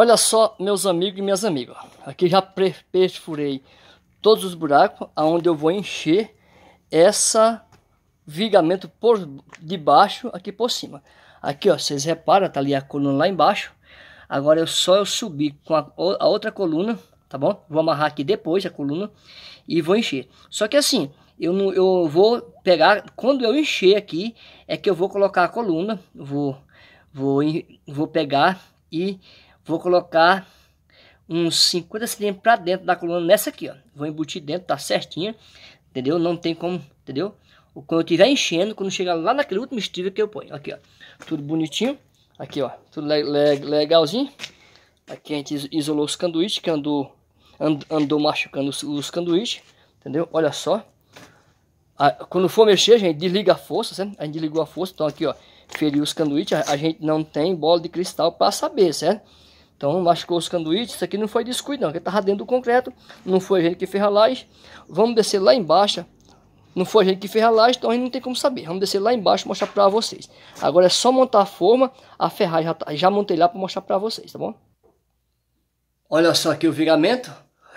Olha só, meus amigos e minhas amigas. Aqui já perfurei todos os buracos aonde eu vou encher essa vigamento por debaixo aqui por cima. Aqui, ó, vocês reparam, tá ali a coluna lá embaixo. Agora é só eu subir com a, a outra coluna, tá bom? Vou amarrar aqui depois a coluna e vou encher. Só que assim, eu não, eu vou pegar quando eu encher aqui é que eu vou colocar a coluna, vou vou vou pegar e vou colocar uns 50 centímetros para dentro da coluna nessa aqui, ó. Vou embutir dentro, tá certinha, entendeu? Não tem como, entendeu? Quando eu estiver enchendo, quando chegar lá naquele último estribo que eu ponho, aqui, ó. Tudo bonitinho, aqui, ó, tudo le le legalzinho. Aqui a gente isolou os canduíches, que andou, and andou machucando os, os entendeu? Olha só. A, quando for mexer, gente, desliga a força, certo? A gente desligou a força, então aqui, ó, feriu os canduíches. A, a gente não tem bola de cristal para saber, certo? Então machucou os canduíches, isso aqui não foi descuido não, que estava dentro do concreto, não foi a gente que fez a laje. Vamos descer lá embaixo, não foi a gente que fez a laje, então a gente não tem como saber. Vamos descer lá embaixo e mostrar para vocês. Agora é só montar a forma, a ferragem já, tá, já montei lá para mostrar para vocês, tá bom? Olha só aqui o vigamento.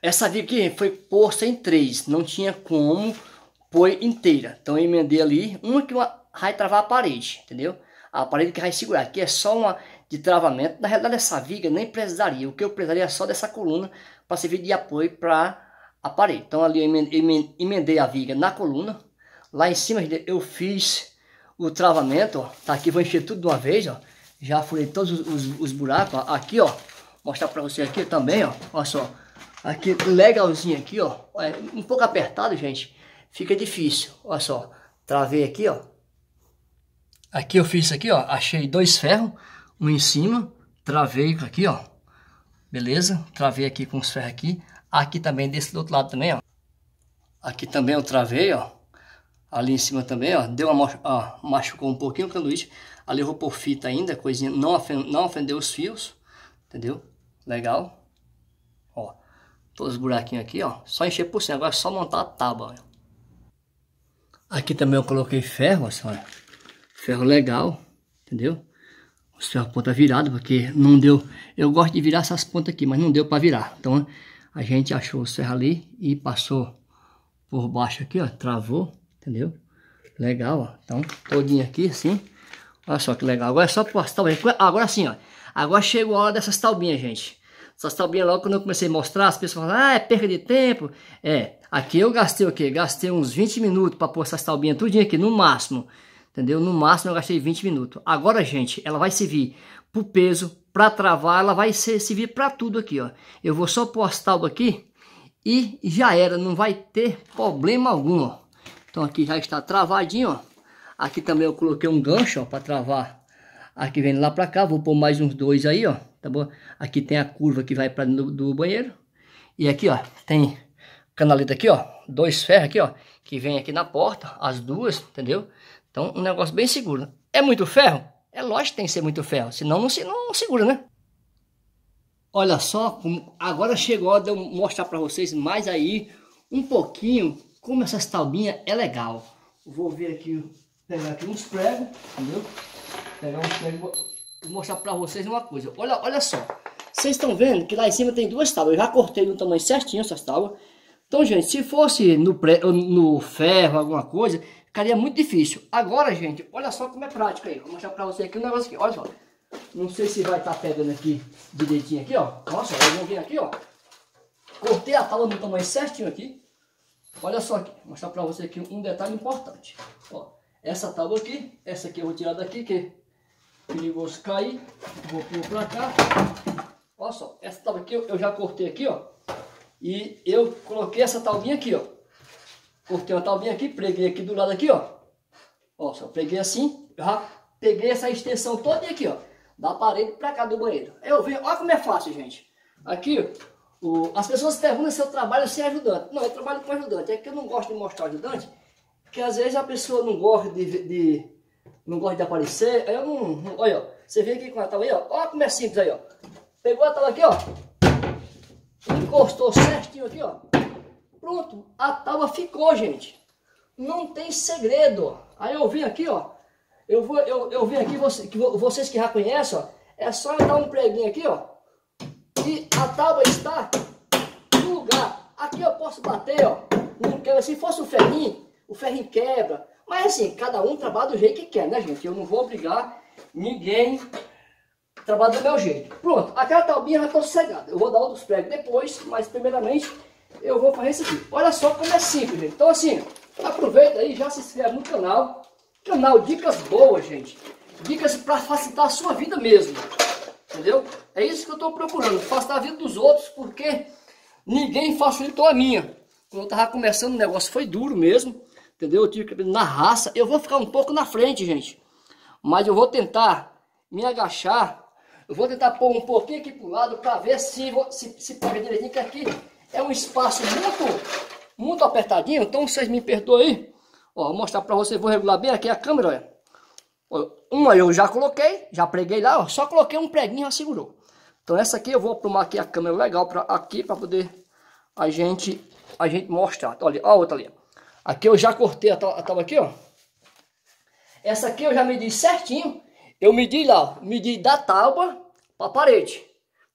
Essa viga aqui foi posta em três, não tinha como pôr inteira. Então eu emendei ali, uma que vai travar a parede, entendeu? A parede que vai segurar. Aqui é só uma de travamento. Na realidade, essa viga nem precisaria. O que eu precisaria é só dessa coluna para servir de apoio para a parede. Então, ali eu emendei a viga na coluna. Lá em cima eu fiz o travamento. Ó. Tá aqui, vou encher tudo de uma vez. Ó. Já furei todos os, os, os buracos. Ó. Aqui, ó. Mostrar para você aqui também, ó. Olha só. Aqui, legalzinho aqui, ó. É um pouco apertado, gente. Fica difícil. Olha só. Travei aqui, ó. Aqui eu fiz aqui, ó. Achei dois ferros um em cima, travei aqui, ó. Beleza? Travei aqui com os ferros aqui. Aqui também, desse outro lado também, ó. Aqui também eu travei, ó. Ali em cima também, ó. Deu uma, ó, machucou um pouquinho o canduíche. Ali eu vou por fita ainda, coisinha, não, ofende, não ofendeu os fios. Entendeu? Legal. Ó. Todos os buraquinhos aqui, ó. Só encher por cima. Agora é só montar a tábua, ó. Aqui também eu coloquei ferro, olha. Ferro legal, entendeu? A ponta virada, porque não deu. Eu gosto de virar essas pontas aqui, mas não deu para virar. Então a gente achou o serra ali e passou por baixo aqui, ó, travou, entendeu? Legal, ó. Então todinho aqui assim. Olha só que legal. Agora é só postar. Agora sim, ó. Agora chegou a hora dessas taubinhas, gente. Essas taubinhas logo quando eu comecei a mostrar, as pessoas falam, ah, é perda de tempo. É, aqui eu gastei o quê? Gastei uns 20 minutos para pôr essas taubinhas tudinho aqui, no máximo entendeu? No máximo eu gastei 20 minutos. Agora, gente, ela vai servir pro peso, para travar, ela vai servir para tudo aqui, ó. Eu vou só postar o aqui e já era, não vai ter problema algum, ó. Então aqui já está travadinho, ó. Aqui também eu coloquei um gancho, ó, para travar. Aqui vem lá para cá, vou pôr mais uns dois aí, ó, tá bom? Aqui tem a curva que vai para dentro do, do banheiro. E aqui, ó, tem canaleta aqui, ó, dois ferros aqui, ó, que vem aqui na porta, as duas, entendeu? Então, um negócio bem seguro. É muito ferro? É lógico que tem que ser muito ferro, senão não, se, não segura, né? Olha só, agora chegou a hora de eu mostrar para vocês mais aí um pouquinho como essas taubinhas é legal. Vou ver aqui, pegar aqui uns pregos, entendeu? Pegar uns pregos e mostrar para vocês uma coisa. Olha, olha só, vocês estão vendo que lá em cima tem duas tábuas. Eu já cortei no tamanho certinho essas tábuas. Então, gente, se fosse no, pré, no ferro, alguma coisa, Ficaria muito difícil. Agora, gente, olha só como é prático aí. Vou mostrar pra você aqui um negócio aqui. Olha só. Não sei se vai estar tá pegando aqui direitinho aqui, ó. Nossa, eu vou vir aqui, ó. Cortei a tábua no tamanho certinho aqui. Olha só aqui. Vou mostrar pra você aqui um detalhe importante. Ó, essa tábua aqui, essa aqui eu vou tirar daqui, que é perigoso cair. Vou pôr pra cá. Olha só, essa tábua aqui eu já cortei aqui, ó. E eu coloquei essa taubinha aqui, ó cortei uma taubinha aqui, preguei aqui do lado aqui, ó. Ó, só preguei assim, já peguei essa extensão toda aqui, ó. Da parede pra cá do banheiro. Eu venho, olha como é fácil, gente. Aqui, o, as pessoas perguntam se eu trabalho sem ajudante. Não, eu trabalho com ajudante. É que eu não gosto de mostrar ajudante, porque às vezes a pessoa não gosta de, de não gosta de aparecer. Eu não, olha, ó, você vem aqui com a tábua aí, ó. Olha como é simples aí, ó. Pegou a tábua aqui, ó. Encostou certinho aqui, ó. Pronto, a tábua ficou, gente. Não tem segredo. Aí eu vim aqui, ó. Eu vou, eu, eu vim aqui, você, que vocês que já conhecem, ó. É só dar um preguinho aqui, ó. E a tábua está no lugar. Aqui eu posso bater, ó. Não quebra. Se fosse o ferrinho, o ferrinho quebra. Mas assim, cada um trabalha do jeito que quer, né, gente? Eu não vou obrigar ninguém a trabalhar do meu jeito. Pronto, aquela taubinha já está sossegada. Eu vou dar outros pregos depois, mas primeiramente eu vou fazer isso aqui. Olha só como é simples, gente. Então assim, aproveita aí, já se inscreve no canal. Canal Dicas Boas, gente. Dicas para facilitar a sua vida mesmo. Entendeu? É isso que eu estou procurando. Facilitar a vida dos outros, porque ninguém facilitou a minha. Quando eu estava começando o negócio foi duro mesmo. Entendeu? Eu tive que na raça. Eu vou ficar um pouco na frente, gente. Mas eu vou tentar me agachar. Eu vou tentar pôr um pouquinho aqui para o lado para ver se, se, se pega direitinho. Que aqui é um espaço muito, muito apertadinho. Então vocês me perdoem aí. Ó, vou mostrar para vocês. Vou regular bem aqui a câmera, olha. Uma eu já coloquei, já preguei lá, ó, só coloquei um preguinho e já segurou. Então essa aqui eu vou aprumar aqui a câmera legal para aqui para poder a gente a gente mostrar. Olha, a outra ali. Aqui eu já cortei a tábua aqui, ó. Essa aqui eu já medi certinho. Eu medi lá, medi da tábua para a parede.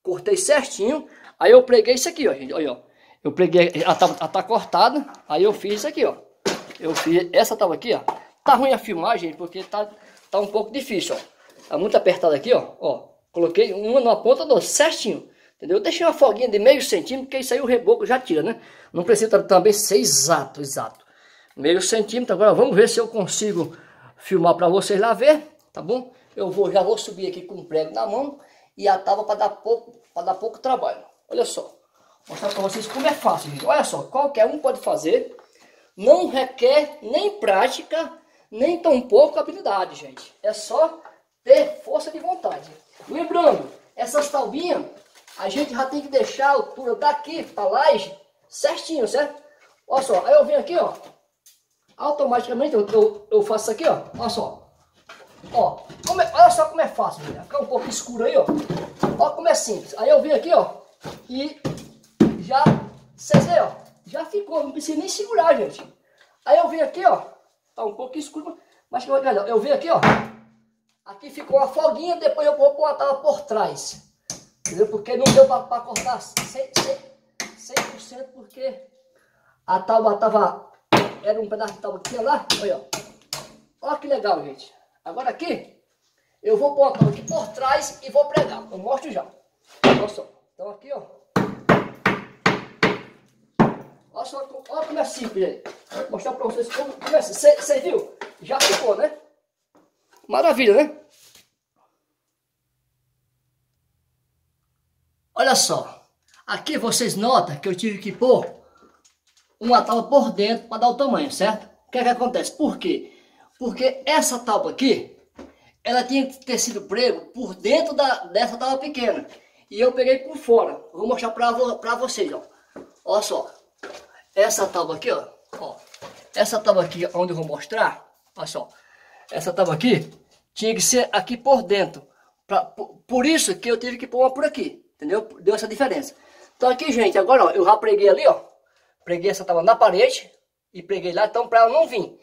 Cortei certinho. Aí eu preguei isso aqui, ó, gente. Olha, ó. Eu preguei, a tábua tá cortada. Aí eu fiz isso aqui, ó. Eu fiz essa tábua aqui, ó. Tá ruim a filmagem, porque tá tá um pouco difícil, ó. Tá muito apertado aqui, ó. ó. Coloquei uma na ponta do certinho. Entendeu? Deixei uma folguinha de meio centímetro, porque isso aí o reboco já tira, né? Não precisa também ser exato, exato. Meio centímetro. Agora vamos ver se eu consigo filmar para vocês lá ver, tá bom? Eu vou, já vou subir aqui com o prego na mão e a tábua para dar pouco, para dar pouco trabalho. Olha só. Vou mostrar para vocês como é fácil, gente. Olha só, qualquer um pode fazer. Não requer nem prática nem tão pouco habilidade, gente. É só ter força de vontade. Lembrando, essas taubinhas, a gente já tem que deixar a altura daqui para laje certinho, certo? Olha só, aí eu venho aqui, ó. Automaticamente eu, eu, eu faço aqui, ó. Olha só. Ó, é, olha só como é fácil, gente. Ficar um pouco escuro aí, ó. Olha como é simples. Aí eu venho aqui, ó. E já, vocês veem, ó. Já ficou, não precisa nem segurar, gente. Aí eu venho aqui, ó. Tá um pouco escuro, mas olha, eu venho aqui, ó. Aqui ficou a folguinha, depois eu vou botar ela por trás. Entendeu? Porque não deu para cortar 100%, 100%, porque a tábua tava... Era um pedaço de tábua que tinha lá. Olha, ó. Olha que legal, gente. Agora aqui, eu vou botar aqui por trás e vou pregar. Eu mostro já. Olha só. Então aqui, ó. Olha só olha como é simples aí. Vou mostrar para vocês como, como é simples. Você viu? Já ficou, né? Maravilha, né? Olha só. Aqui vocês notam que eu tive que pôr uma tábua por dentro para dar o tamanho, certo? O que é que acontece? Por quê? Porque essa tábua aqui, ela tinha que ter sido prego por dentro da, dessa tábua pequena. E eu peguei por fora. Vou mostrar para vocês, ó. Olha só. Essa tábua aqui, ó, ó, essa tábua aqui, onde eu vou mostrar, olha só, essa tábua aqui tinha que ser aqui por dentro. Pra, por, por, isso que eu tive que pôr uma por aqui, entendeu? Deu essa diferença. Então aqui, gente, agora, ó, eu já preguei ali, ó, preguei essa tábua na parede e preguei lá, então para ela não vir.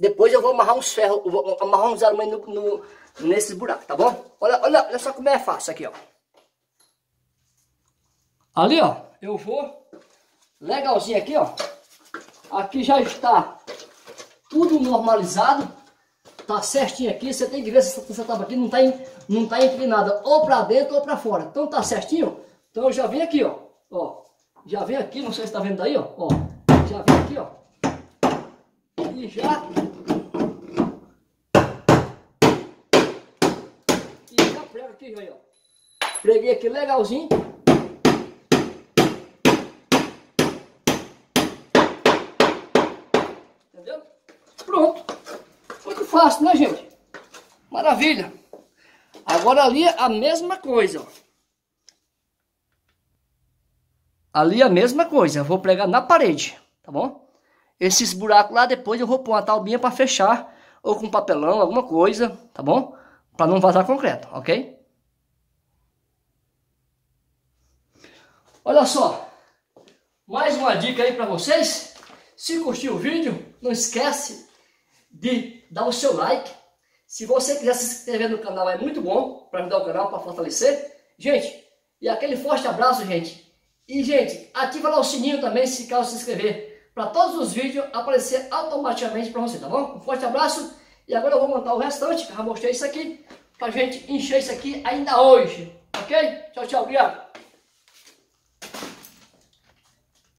Depois eu vou amarrar uns ferros, vou amarrar uns alumínios no, no, nesses buracos, tá bom? Olha, olha, olha só como é fácil aqui, ó. Ali, ó, eu vou legalzinho aqui, ó. Aqui já está tudo normalizado. Tá certinho aqui. Você tem que ver se essa tábua aqui não tá, não tá inclinada ou para dentro ou para fora. Então tá certinho. Então eu já venho aqui, ó. Ó. Já vem aqui, não sei se tá vendo daí, ó. ó. Já vem aqui, ó. E já... E aqui, ó. Preguei aqui legalzinho. fácil, né, gente? Maravilha. Agora ali a mesma coisa, ó. Ali a mesma coisa. Vou pregar na parede, tá bom? Esses buracos lá depois eu vou pôr uma talbinha para fechar. Ou com papelão, alguma coisa, tá bom? Para não vazar concreto, ok? Olha só. Mais uma dica aí para vocês. Se curtiu o vídeo, não esquece de dar o seu like. Se você quiser se inscrever no canal, é muito bom para ajudar o canal, para fortalecer. Gente, E aquele forte abraço, gente. E, gente, ativa lá o sininho também, se caso se inscrever, para todos os vídeos aparecer automaticamente para você, tá bom? Um forte abraço. E agora eu vou montar o restante, já mostrei isso aqui, pra gente encher isso aqui ainda hoje. Ok? Tchau, tchau. Obrigado.